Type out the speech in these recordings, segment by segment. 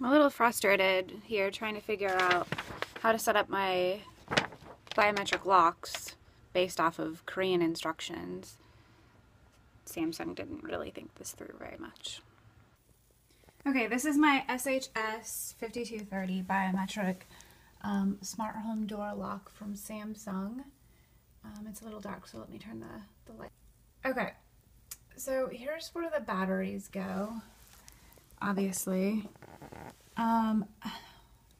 I'm a little frustrated here trying to figure out how to set up my biometric locks based off of Korean instructions. Samsung didn't really think this through very much. Okay, this is my SHS 5230 biometric um, smart home door lock from Samsung. Um, it's a little dark, so let me turn the, the light. Okay, so here's where the batteries go, obviously. Um,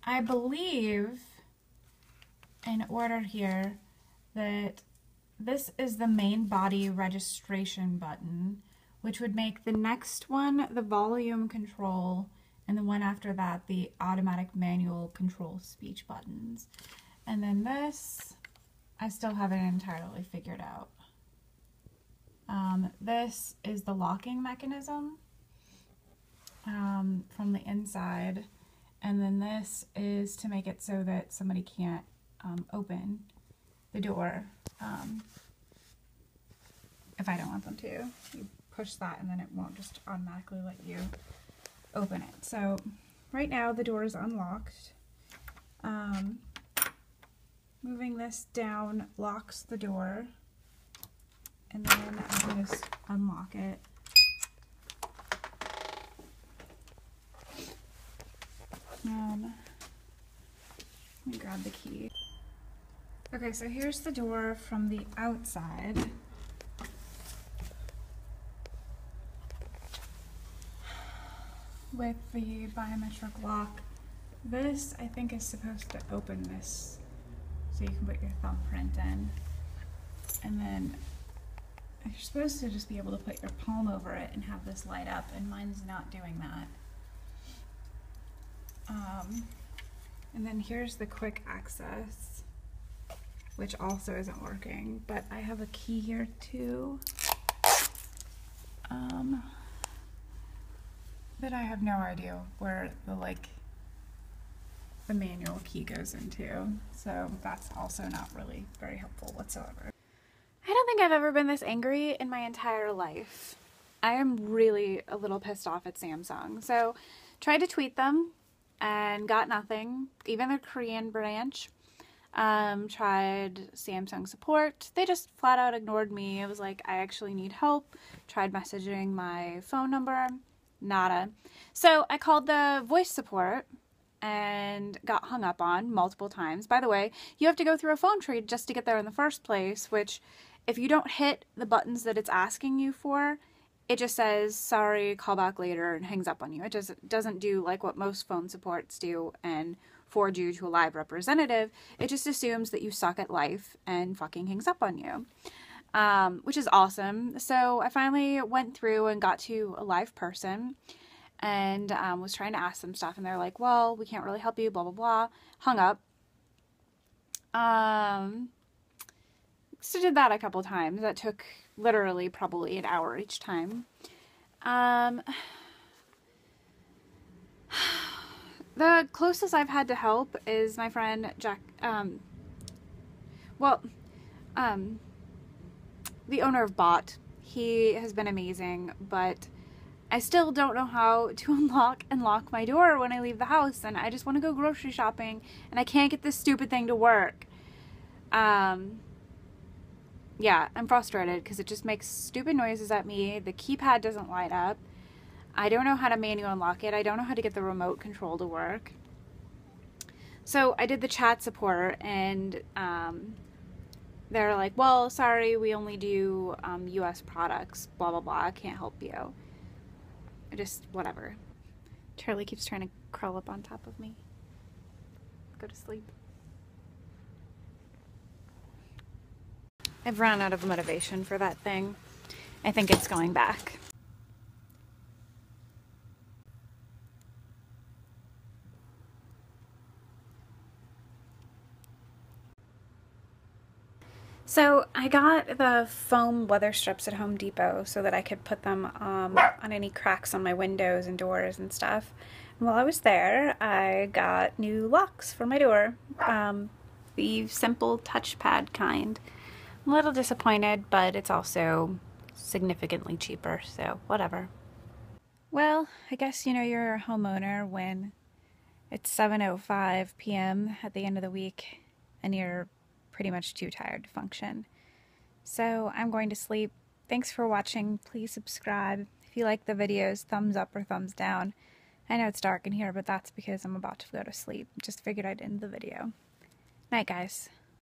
I believe in order here that this is the main body registration button, which would make the next one the volume control and the one after that the automatic manual control speech buttons. And then this, I still haven't entirely figured out. Um, this is the locking mechanism um, from the inside. And then this is to make it so that somebody can't um, open the door um, if I don't want them to. You push that and then it won't just automatically let you open it. So right now the door is unlocked. Um, moving this down locks the door and then I can just unlock it. Um, let me grab the key. Okay, so here's the door from the outside. With the biometric lock. This, I think, is supposed to open this so you can put your thumbprint in. And then you're supposed to just be able to put your palm over it and have this light up, and mine's not doing that. Um, and then here's the quick access, which also isn't working, but I have a key here too. Um, but I have no idea where the like the manual key goes into, so that's also not really very helpful whatsoever. I don't think I've ever been this angry in my entire life. I am really a little pissed off at Samsung. So tried to tweet them and got nothing. Even the Korean branch um, tried Samsung support. They just flat out ignored me. It was like, I actually need help. Tried messaging my phone number. Nada. So I called the voice support and got hung up on multiple times. By the way, you have to go through a phone tree just to get there in the first place, which if you don't hit the buttons that it's asking you for, it just says sorry, call back later and hangs up on you. It just doesn't do like what most phone supports do and forward you to a live representative. It just assumes that you suck at life and fucking hangs up on you. Um, which is awesome. So I finally went through and got to a live person and um, was trying to ask them stuff, and they're like, "Well, we can't really help you." Blah blah blah. Hung up. Um, so did that a couple times. That took literally probably an hour each time. Um, the closest I've had to help is my friend Jack. Um, well, um, the owner of Bawte. He has been amazing, but I still don't know how to unlock and lock my door when I leave the house, and I just want to go grocery shopping, and I can't get this stupid thing to work. Um, yeah, I'm frustrated because it just makes stupid noises at me. The keypad doesn't light up. I don't know how to manual unlock it. I don't know how to get the remote control to work. So I did the chat support and um, they're like, well, sorry, we only do um, US products, blah, blah, blah. I can't help you. Just, whatever. Charlie keeps trying to crawl up on top of me. Go to sleep. I've run out of motivation for that thing. I think it's going back. So I got the foam weather strips at Home Depot so that I could put them um, on any cracks on my windows and doors and stuff. And while I was there, I got new locks for my door, um, the simple touchpad kind. A little disappointed, but it's also significantly cheaper, so whatever. Well, I guess you know you're a homeowner when It's 7:05 p.m. at the end of the week and you're pretty much too tired to function. So, I'm going to sleep. Thanks for watching. Please subscribe. If you like the videos, thumbs up or thumbs down. I know it's dark in here, but that's because I'm about to go to sleep. Just figured I'd end the video. Night, guys.